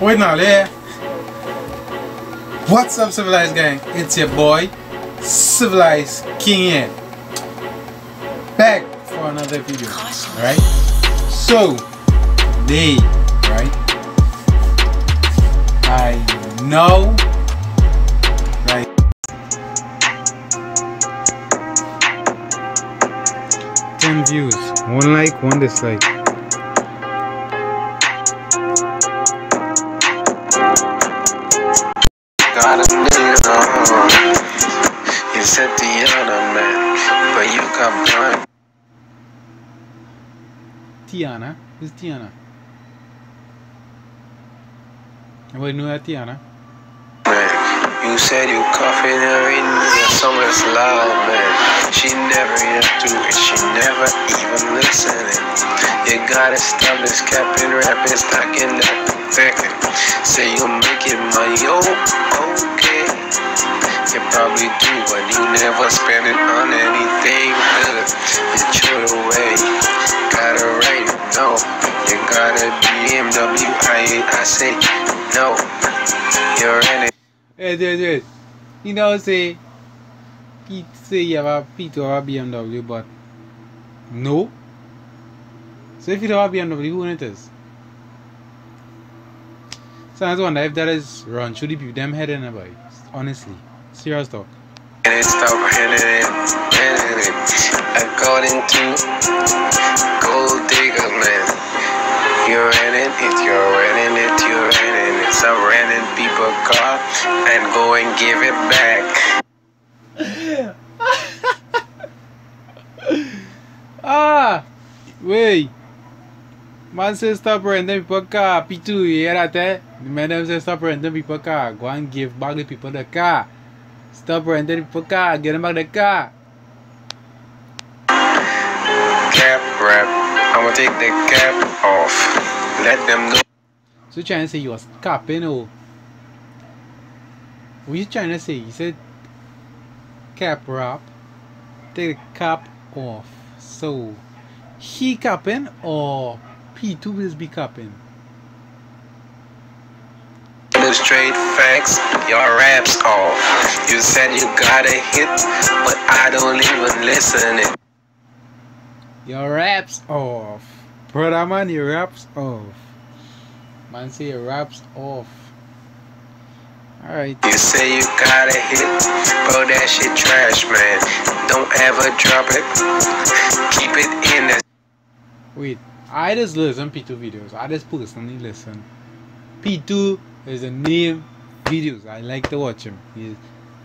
Wait now, there. What's up, Civilized Gang? It's your boy, Civilized King here. Back for another video, right? So, today, right? I know, right? Ten views, one like, one dislike. Got a nigga on. You said the other man, but you got blind. Tiana, who's Tiana? Everybody know that Tiana? Man, you said you coughing her in your summer's loud, man. She never even do it, she never even listening. You gotta stop this capping, rapping, stocking that thinking. Say you're making oh, okay. You probably do, but you never spend it on anything good. You threw it away, gotta it, no. You got a BMW, I, I say, no. You're in it. Hey, dude, dude. You know, say, Pete say you have a Pete or a BMW, but no. So if you don't have a BMW, who it is? So I wonder if that is run through the people, them head in about Honestly. Serious talk. And it stop hitting it, hitting it. According to gold digger man, you're renting it, you're renting it, you're renting it. So renting people car and go and give it back. Ah! Wait! Man say stop renting people car. P2, you hear that eh? Man them say stop renting people car. Go and give back the people the car. Stop renting car. Get them back the car. Cap rap, I'ma take the cap off. Let them know. So trying to say you was capping or what you trying to say? You said cap rap, take the cap off. So he capping or P2 is be capping? The straight facts, your raps off. You said you got a hit, but I don't even listen it. Your raps off. Brother man, your raps off. Man say your raps off. Alright. You say you got a hit, bro, that shit trash, man. Don't ever drop it. Keep it in the Wait, I just listen P2 videos. I just personally listen. P2 is the name videos. I like to watch him. He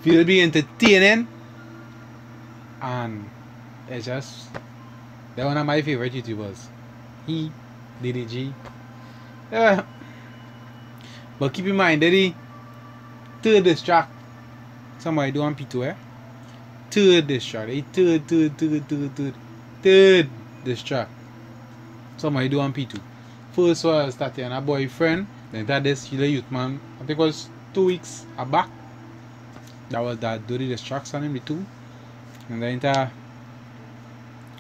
feel be entertaining and it's just they're one of my favorite YouTubers. He, DDG. Yeah. But keep in mind he third diss track somebody do on P2 eh? Third diss track. He third, third, third, third, third, third diss track. Somebody do on P2. First was Tatiana boyfriend. Then that this Sheila Youth man. I think it was two weeks back. That was that dirty the tracks on him the two. And then that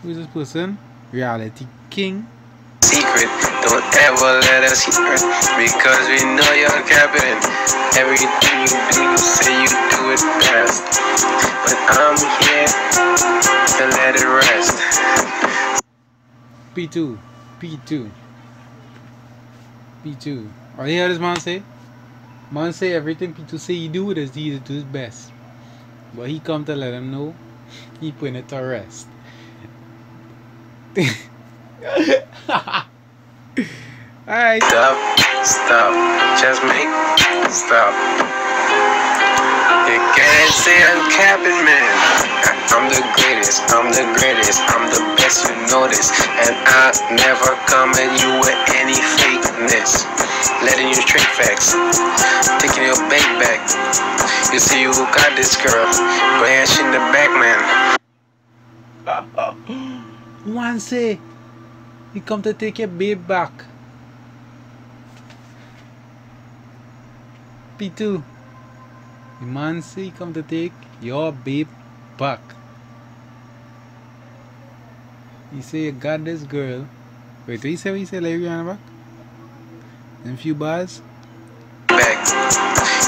who is this person? Reality King. secret. Don't ever let us hear it. Because we know you're capping. Everything you do, you say you do it best. But I'm here to let it rest. P2. P2. P2. Or you hear this man say? Man say everything P2 say he do it is he do his best. But he come to let him know he putting it to rest. Alright. Stop, stop, just make, stop. Say I'm capping, man. I'm the greatest, I'm the greatest, I'm the best, you know this. And I never come at you with any fakeness. Letting you straight facts, taking your bait back. You see who got this girl, go in the back, man. One say he come to take your babe back. P2. Say come to take your babe back. He say you got this girl. Wait, what he say? What he say? You on the back? Them few bars. Back.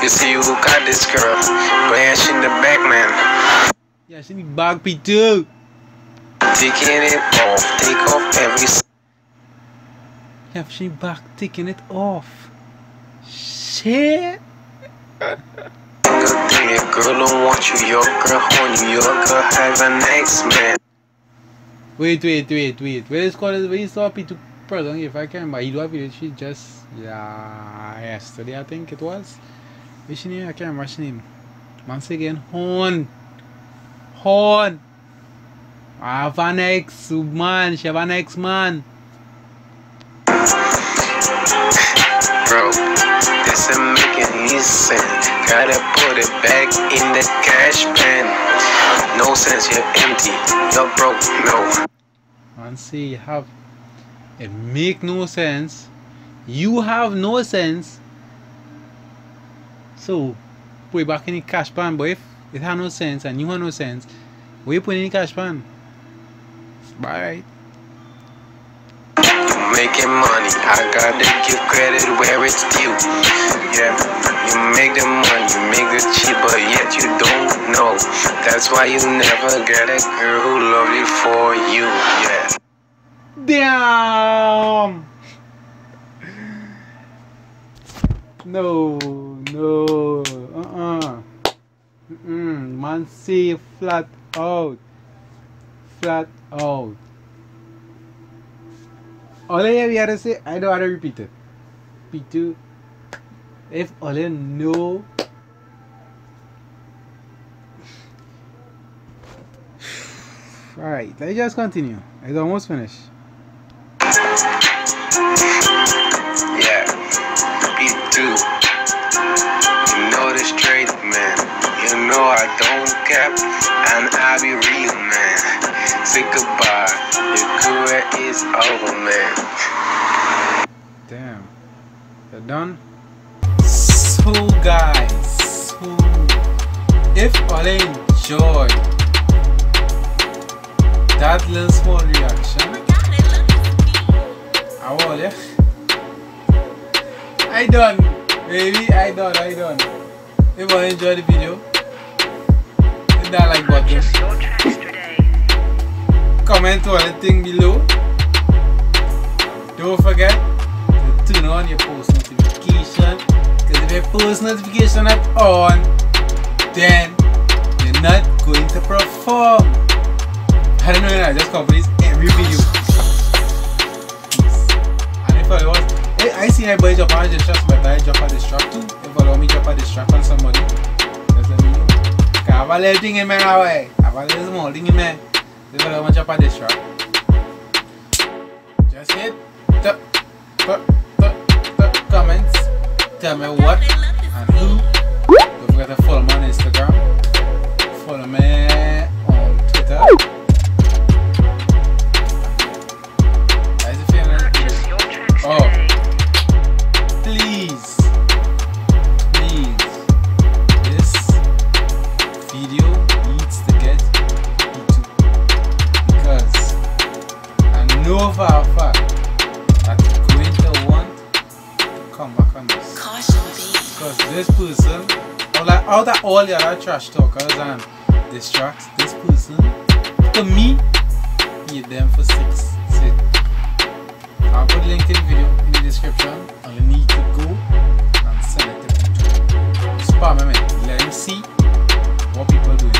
You see who got this girl, but yeah, she in the back, man. Yeah, she need back P2. Taking it off, take off every Yeah, she back taking it off. Shit. Your girl don't want you, your girl you, your girl have an ex, man. Wait, wait, wait, wait. Where is called? Where is saw P2 person? If I can remember, he do a video. She just yeah yesterday, I think it was. She name? I can't remember her name. Once again, Horn. Horn. I have an ex man. She have an ex man. Bro, this ain't making any sense. Gotta put it back in the cash pan. No sense, you're empty. You're broke, no. And say you have it make no sense. You have no sense. So put it back in the cash pan, but if it have no sense and you have no sense, you put it in the cash pan? Bye. Making money. I gotta give credit where it's due. Yeah, you make the money, you make the cheap, but yet you don't know. That's why you never get a girl who love you for you. Yeah. Damn! No, no, uh-uh. Mm-mm. Man say flat out. Flat out. To say, I don't want to repeat it. P2, if you know Alright, let's just continue. It's almost finished. Yeah, me too. You know the straight man. You know I don't cap, and I be real man. Say goodbye. Your career is over, man. Damn. You're done? So guys, so if all enjoy that little small reaction, I will yeah. I done, baby, I done, I done. If you enjoy the video, hit that like button, comment all the thing below. Don't forget to turn on your post notification. Because if your post notification not on, then you're not going to perform. I don't know, I just this every video. And if I was, hey, I see everybody jump on the shots, but I jump on this track too. If want me jump on this track on somebody, just let me know. I have a little thing in now, eh? I have a little small thing in me. If I want to jump on this just hit the, the, the, the comments. Tell me what and who. Don't forget to follow me on Instagram. Follow me on Twitter. Come back on this. Because this person, out of, out of all the other trash talkers and diss tracks, this person, to me, he them for six. Sit. I'll put a link to the video in the description. All you need to go and send it. Spam him in. Let him see what people do.